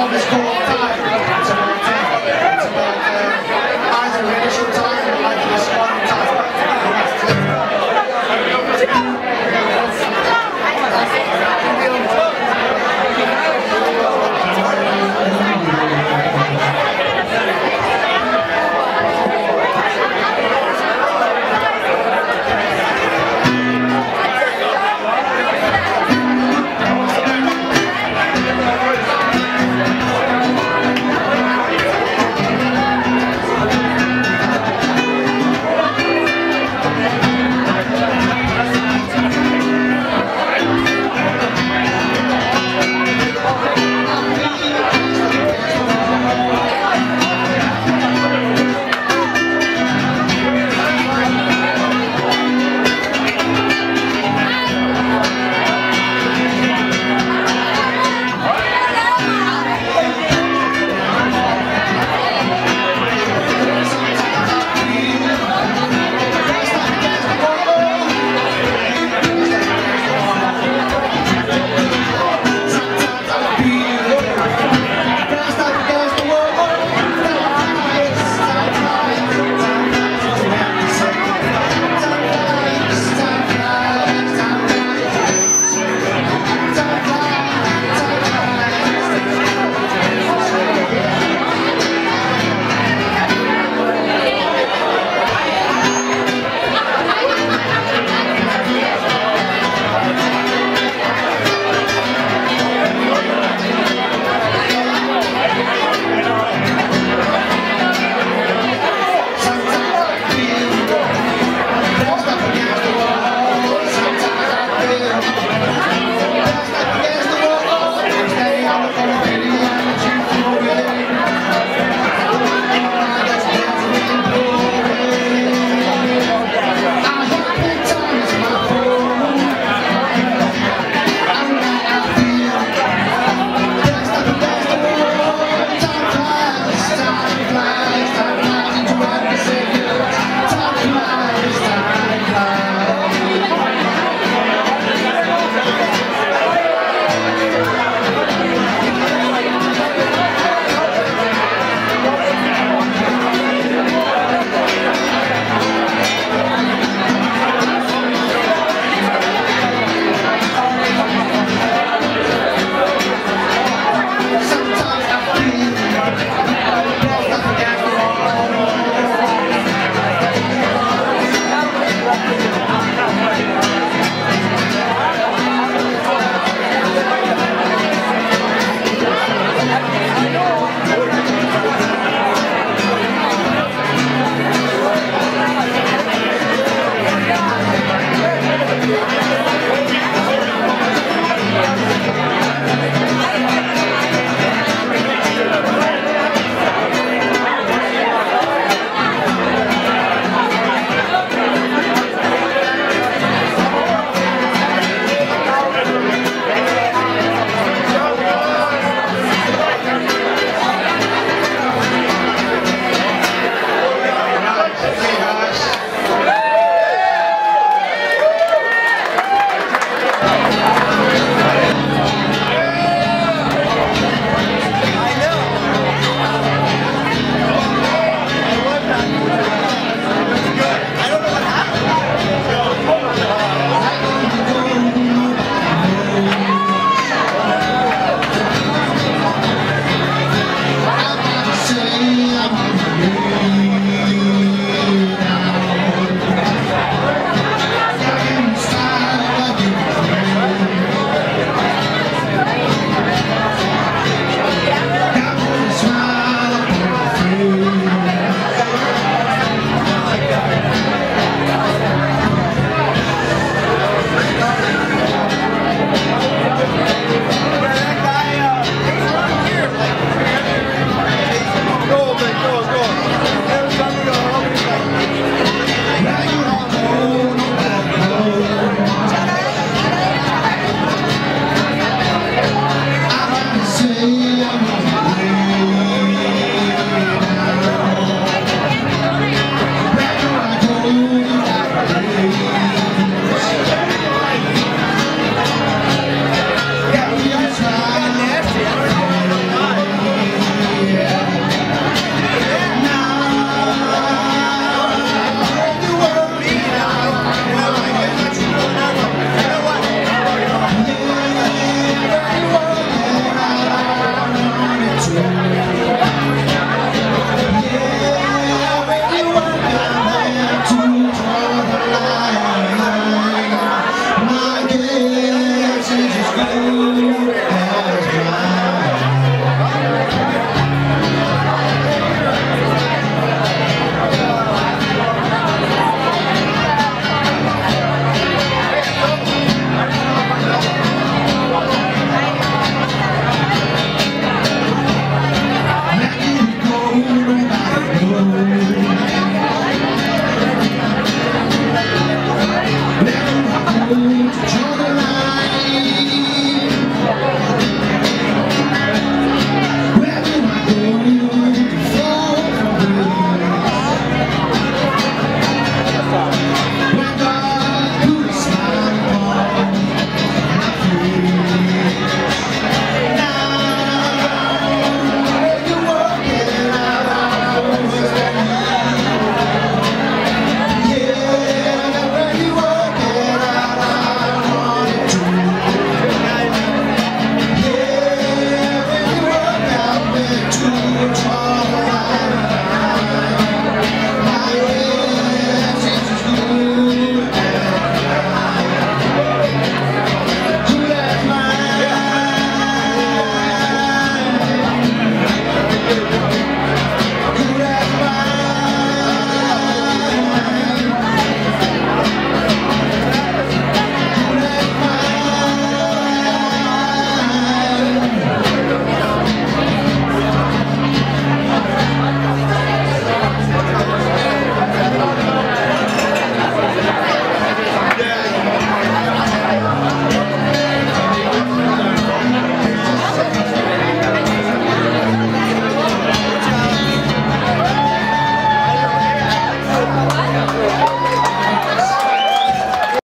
Columbus Corps.